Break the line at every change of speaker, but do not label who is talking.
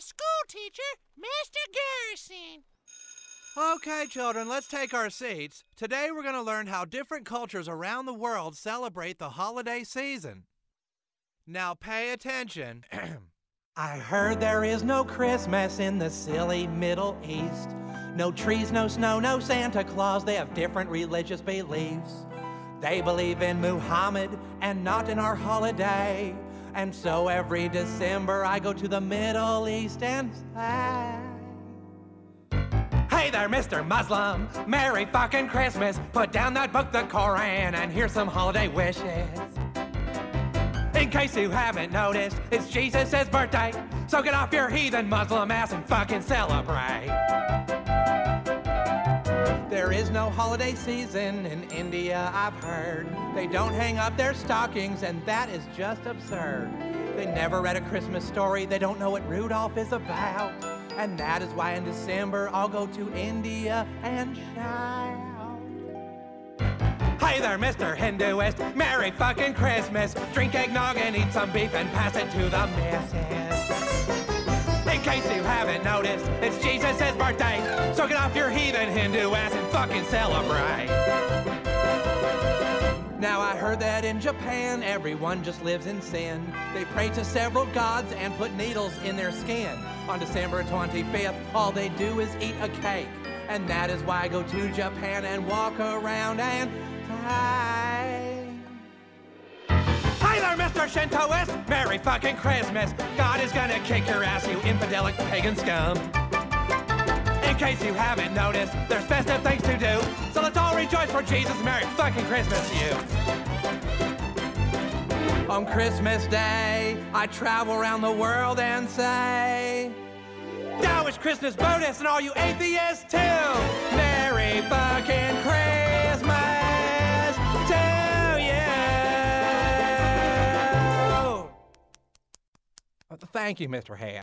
school teacher, Mr. Garrison.
Okay, children, let's take our seats. Today we're going to learn how different cultures around the world celebrate the holiday season. Now pay attention. I heard there is no Christmas in the silly Middle East. No trees, no snow, no Santa Claus. They have different religious beliefs. They believe in Muhammad and not in our holiday. And so every December I go to the Middle East and say, Hey there, Mr. Muslim. Merry fucking Christmas. Put down that book, the Koran, and here's some holiday wishes. In case you haven't noticed, it's Jesus' birthday. So get off your heathen Muslim ass and fucking celebrate. No holiday season in India, I've heard. They don't hang up their stockings, and that is just absurd. They never read a Christmas story, they don't know what Rudolph is about. And that is why in December I'll go to India and shout. Hey there, Mr. Hinduist. Merry fucking Christmas. Drink eggnog and eat some beef and pass it to the missus. In case you haven't noticed, it's Jesus' birthday. So get off your heathen Hindu ass and fucking celebrate. Now I heard that in Japan, everyone just lives in sin. They pray to several gods and put needles in their skin. On December 25th, all they do is eat a cake. And that is why I go to Japan and walk around and pray. Mr. Shintoist! Merry fucking Christmas! God is gonna kick your ass, you infidelic pagan scum! In case you haven't noticed, there's festive things to do, so let's all rejoice for Jesus! Merry fucking Christmas, you! On Christmas Day, I travel around the world and say, Taoists Krishnas Buddhists and all you atheists too! Merry fucking Christmas Thank you, Mr. Hat.